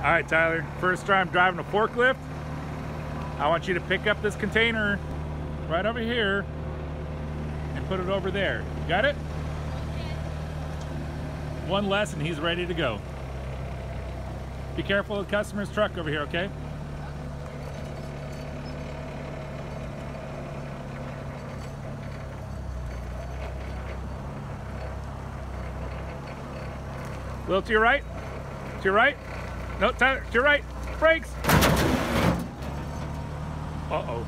All right, Tyler, first time driving a forklift. I want you to pick up this container right over here and put it over there. Got it? One less and he's ready to go. Be careful of the customer's truck over here, okay? A little to your right. To your right. No, Tyler, you're right. Brakes. Uh-oh.